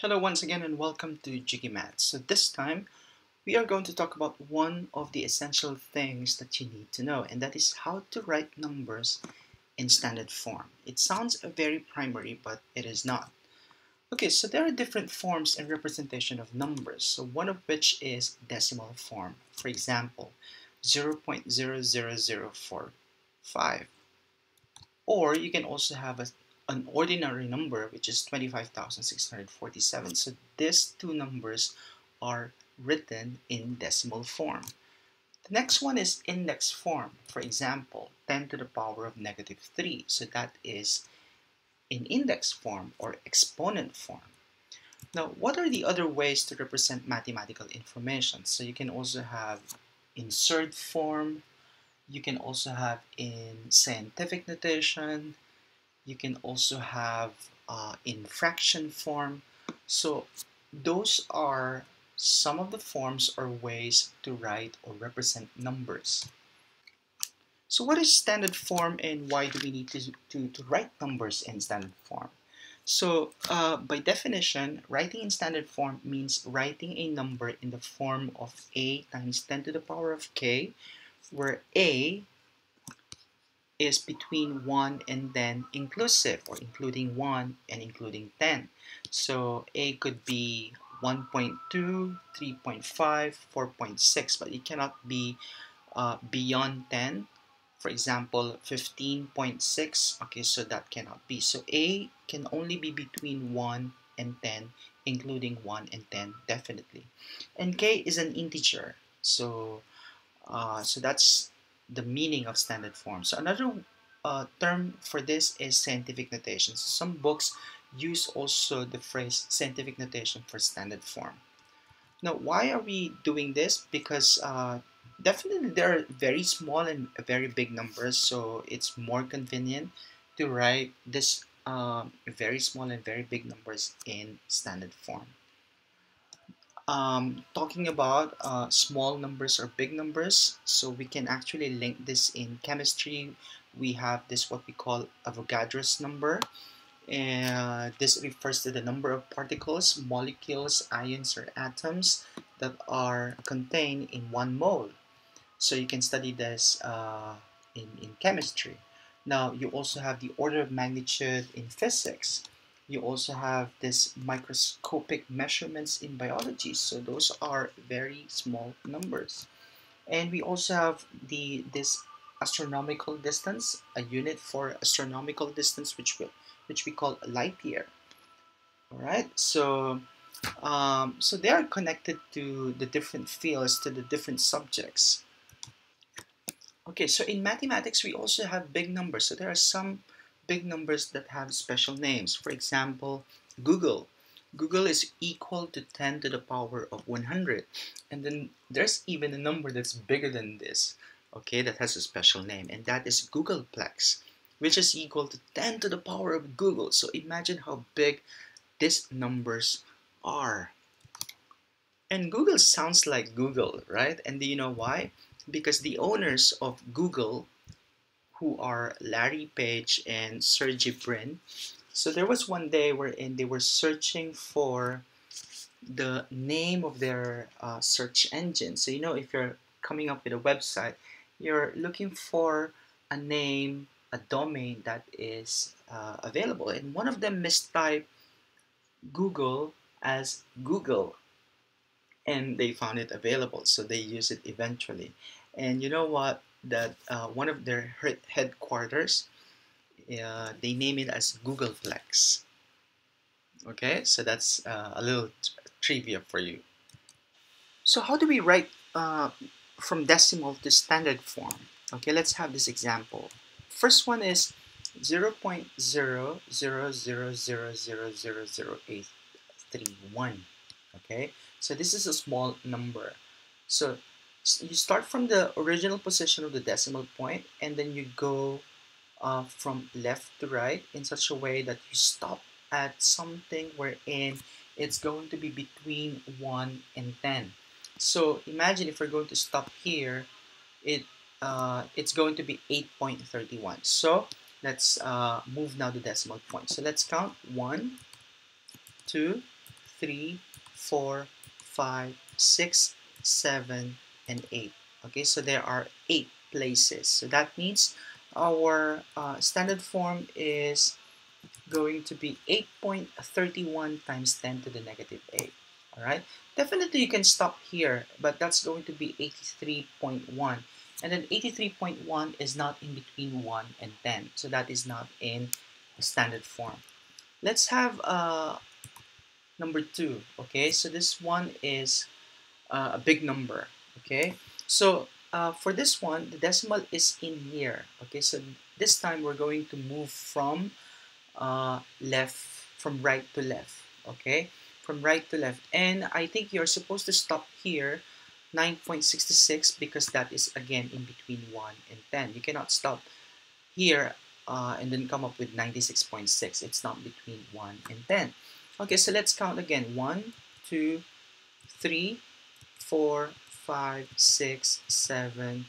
Hello once again and welcome to Jiggy Maths. So this time we are going to talk about one of the essential things that you need to know and that is how to write numbers in standard form. It sounds very primary but it is not. Okay, so there are different forms and representation of numbers. So one of which is decimal form. For example, 0.00045. Or you can also have a an ordinary number which is 25,647 so these two numbers are written in decimal form. The next one is index form for example 10 to the power of negative 3 so that is in index form or exponent form. Now what are the other ways to represent mathematical information? So you can also have in surd form. You can also have in scientific notation you can also have uh, in fraction form. So those are some of the forms or ways to write or represent numbers. So what is standard form and why do we need to, to, to write numbers in standard form? So uh, by definition, writing in standard form means writing a number in the form of a times 10 to the power of k, where a is between 1 and 10 inclusive or including 1 and including 10. So A could be 1.2, 3.5, 4.6, but it cannot be uh, beyond 10. For example, 15.6, okay, so that cannot be. So A can only be between 1 and 10, including 1 and 10, definitely. And K is an integer, so uh, so that's the meaning of standard form. So another uh, term for this is scientific notation. So some books use also the phrase scientific notation for standard form. Now, why are we doing this? Because uh, definitely there are very small and very big numbers, so it's more convenient to write this um, very small and very big numbers in standard form um, talking about uh, small numbers or big numbers so we can actually link this in chemistry. We have this what we call Avogadro's number and this refers to the number of particles molecules ions or atoms that are contained in one mole. So you can study this uh, in, in chemistry. Now you also have the order of magnitude in physics you also have this microscopic measurements in biology so those are very small numbers. And we also have the this astronomical distance a unit for astronomical distance which we which we call light year. All right so um, so they are connected to the different fields to the different subjects. Okay so in mathematics we also have big numbers. So there are some big numbers that have special names. For example, googol. googol is equal to 10 to the power of 100. And then there's even a number that's bigger than this, okay, that has a special name, and that is googolplex, which is equal to 10 to the power of googol. So imagine how big these numbers are. And googol sounds like Google, right? And do you know why? Because the owners of Google who are Larry Page and Sergey Brin. So there was one day wherein they were searching for the name of their uh, search engine. So you know if you're coming up with a website, you're looking for a name, a domain that is uh, available. And one of them mistyped googol as Google. And they found it available, so they use it eventually. And you know what? That uh, one of their headquarters, uh, they name it as Googleplex. Okay, so that's uh, a little trivia for you. So how do we write uh, from decimal to standard form? Okay, let's have this example. First one is 0 0.000000831. Okay, so this is a small number. So you start from the original position of the decimal point and then you go uh, from left to right in such a way that you stop at something wherein it's going to be between 1 and 10. So imagine if we're going to stop here, it uh, it's going to be 8.31. So let's uh, move now to decimal point. So let's count 1, 2, 3, 4, 5, 6, 7, and 8. Okay, so there are 8 places. So that means our uh, standard form is going to be 8.31 times 10 to the negative 8. Alright, definitely you can stop here, but that's going to be 83.1. And then 83.1 is not in between 1 and 10. So that is not in standard form. Let's have uh, number 2. Okay, so this one is uh, a big number. Okay, so uh, for this one, the decimal is in here. Okay, so this time we're going to move from uh, left, from right to left. Okay, from right to left. And I think you're supposed to stop here 9.66 because that is again in between 1 and 10. You cannot stop here uh, and then come up with 96.6. It's not between 1 and 10. Okay, so let's count again. 1, 2, 3, 4, 5, 6, 7,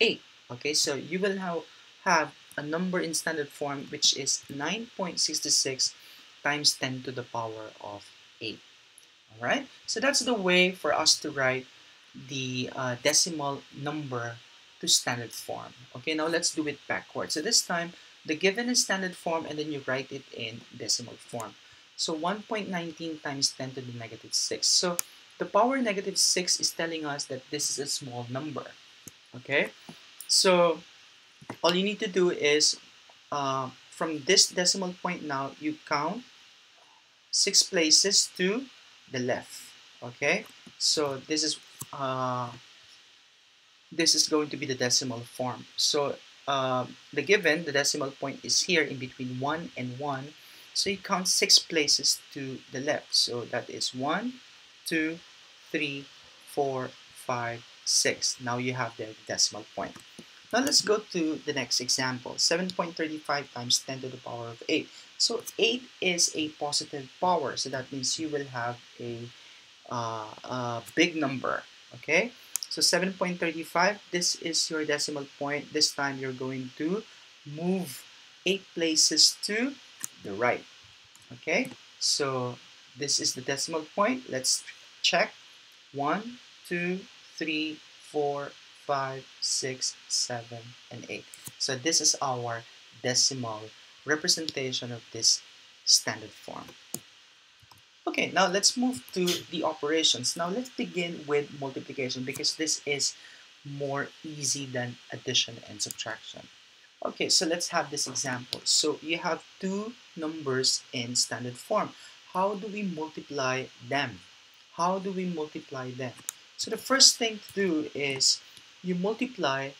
8. Okay, so you will have, have a number in standard form which is 9.66 times 10 to the power of 8. Alright, so that's the way for us to write the uh, decimal number to standard form. Okay, now let's do it backwards. So this time, the given is standard form and then you write it in decimal form. So 1.19 times 10 to the negative 6. So the power negative 6 is telling us that this is a small number. Okay, so all you need to do is uh, from this decimal point now, you count six places to the left. Okay, so this is uh, this is going to be the decimal form. So uh, the given, the decimal point is here in between 1 and 1. So you count 6 places to the left. So that is 1, 2, 3, 4, 5, 6. Now you have the decimal point. Now let's go to the next example. 7.35 times 10 to the power of 8. So 8 is a positive power. So that means you will have a, uh, a big number. Okay. So 7.35, this is your decimal point. This time you're going to move 8 places to the right. Okay. So this is the decimal point. Let's check. 1, 2, 3, 4, 5, 6, 7, and 8. So this is our decimal representation of this standard form. Okay, now let's move to the operations. Now let's begin with multiplication because this is more easy than addition and subtraction. Okay, so let's have this example. So you have two numbers in standard form. How do we multiply them? How do we multiply them? So the first thing to do is you multiply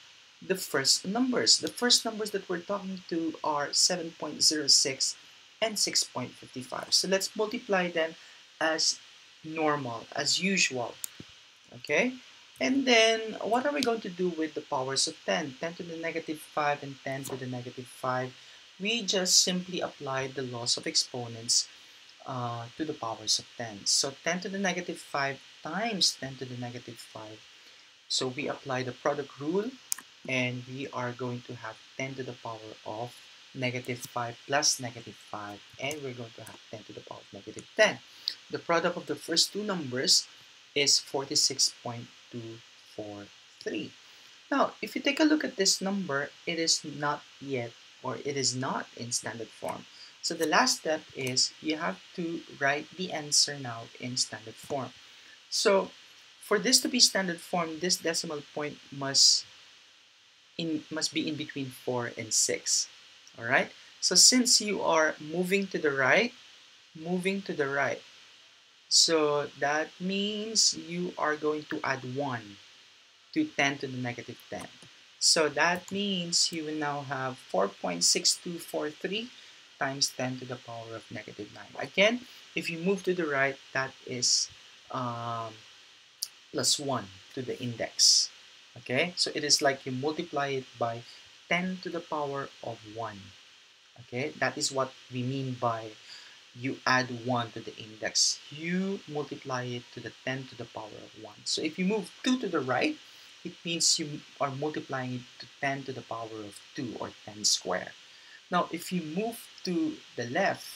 the first numbers. The first numbers that we're talking to are 7.06 and 6.55. So let's multiply them as normal, as usual. Okay? And then, what are we going to do with the powers of 10? 10 to the negative 5 and 10 to the negative 5. We just simply apply the laws of exponents uh, to the powers of 10. So 10 to the negative 5 times 10 to the negative 5 so we apply the product rule and we are going to have 10 to the power of negative 5 plus negative 5 and we're going to have 10 to the power of negative 10. The product of the first two numbers is 46.243. Now, if you take a look at this number, it is not yet or it is not in standard form. So the last step is you have to write the answer now in standard form. So for this to be standard form, this decimal point must in must be in between 4 and 6. Alright? So since you are moving to the right, moving to the right, so that means you are going to add 1 to 10 to the negative 10. So that means you will now have 4.6243 times 10 to the power of negative 9. Again, if you move to the right, that is um, plus 1 to the index. Okay, so it is like you multiply it by 10 to the power of 1. Okay, that is what we mean by you add 1 to the index. You multiply it to the 10 to the power of 1. So if you move 2 to the right, it means you are multiplying it to 10 to the power of 2 or 10 square. Now, if you move to the left,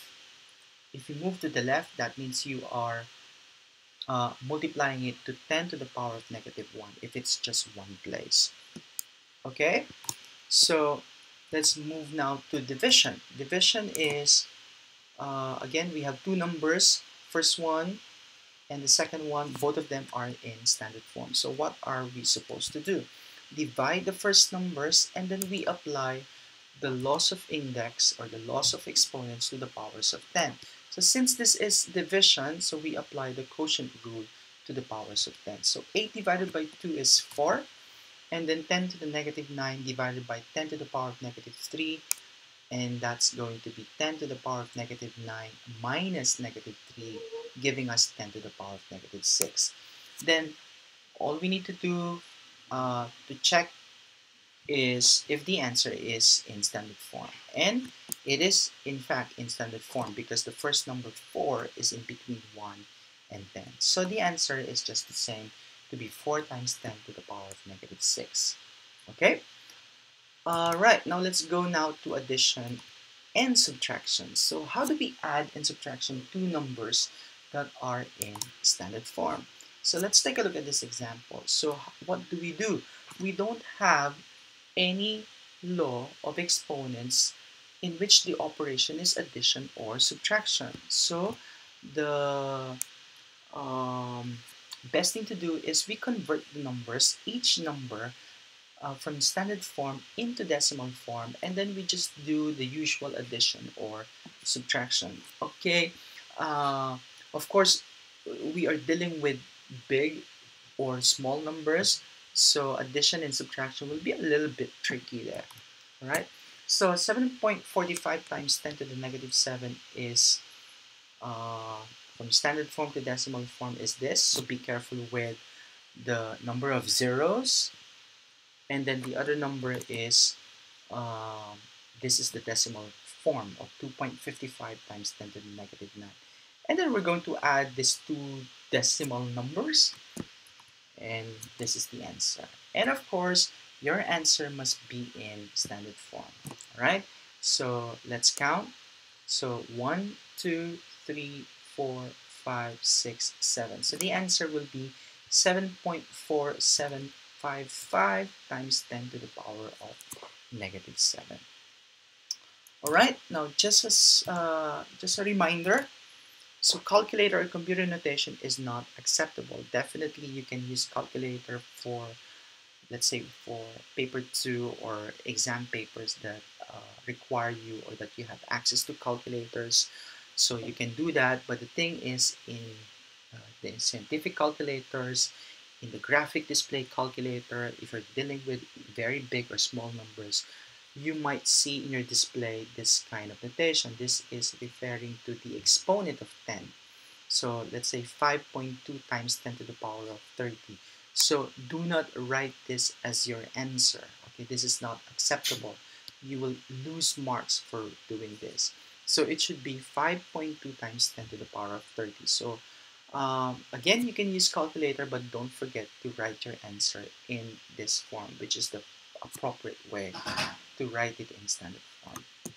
If you move to the left, that means you are uh, multiplying it to 10 to the power of negative 1 if it's just one place. Okay, so let's move now to division. Division is, uh, again, we have two numbers. First one and the second one, both of them are in standard form. So what are we supposed to do? Divide the first numbers and then we apply the laws of index or the laws of exponents to the powers of 10. So since this is division, so we apply the quotient rule to the powers of 10. So 8 divided by 2 is 4, and then 10 to the negative 9 divided by 10 to the power of negative 3, and that's going to be 10 to the power of negative 9 minus negative 3, giving us 10 to the power of negative 6. Then all we need to do uh, to check is if the answer is in standard form. And it is in fact in standard form because the first number 4 is in between 1 and 10. So the answer is just the same to be 4 times 10 to the power of negative 6. Okay? Alright, now let's go now to addition and subtraction. So how do we add and subtraction two numbers that are in standard form? So let's take a look at this example. So what do we do? We don't have any law of exponents in which the operation is addition or subtraction. So the um, best thing to do is we convert the numbers, each number uh, from standard form into decimal form and then we just do the usual addition or subtraction. Okay, uh, of course we are dealing with big or small numbers so addition and subtraction will be a little bit tricky there. Alright, so 7.45 times 10 to the negative 7 is uh, from standard form to decimal form is this. So be careful with the number of zeros. And then the other number is, um, this is the decimal form of 2.55 times 10 to the negative 9. And then we're going to add these two decimal numbers and this is the answer. And of course, your answer must be in standard form. All right, so let's count. So 1, 2, 3, 4, 5, 6, 7. So the answer will be 7.4755 times 10 to the power of negative 7. All right, now just as uh, just a reminder, so calculator or computer notation is not acceptable. Definitely you can use calculator for, let's say for paper two or exam papers that uh, require you or that you have access to calculators. So you can do that, but the thing is in uh, the scientific calculators, in the graphic display calculator, if you're dealing with very big or small numbers, you might see in your display this kind of notation. This is referring to the exponent of 10. So let's say 5.2 times 10 to the power of 30. So do not write this as your answer. Okay, this is not acceptable. You will lose marks for doing this. So it should be 5.2 times 10 to the power of 30. So um, again, you can use calculator, but don't forget to write your answer in this form, which is the appropriate way to write it in standard